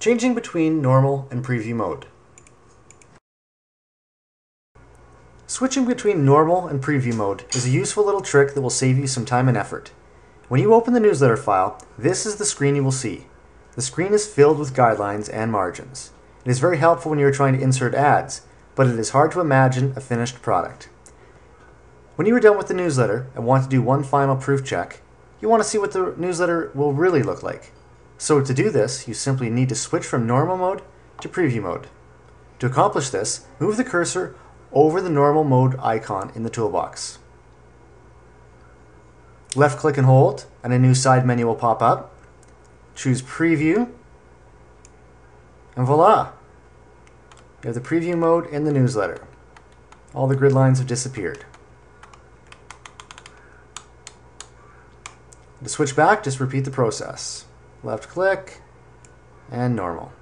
Changing between normal and preview mode. Switching between normal and preview mode is a useful little trick that will save you some time and effort. When you open the newsletter file, this is the screen you will see. The screen is filled with guidelines and margins. It is very helpful when you are trying to insert ads, but it is hard to imagine a finished product. When you are done with the newsletter and want to do one final proof check, you want to see what the newsletter will really look like. So to do this, you simply need to switch from normal mode to preview mode. To accomplish this, move the cursor over the normal mode icon in the toolbox. Left click and hold, and a new side menu will pop up. Choose preview, and voila! You have the preview mode in the newsletter. All the grid lines have disappeared. To switch back, just repeat the process left click, and normal.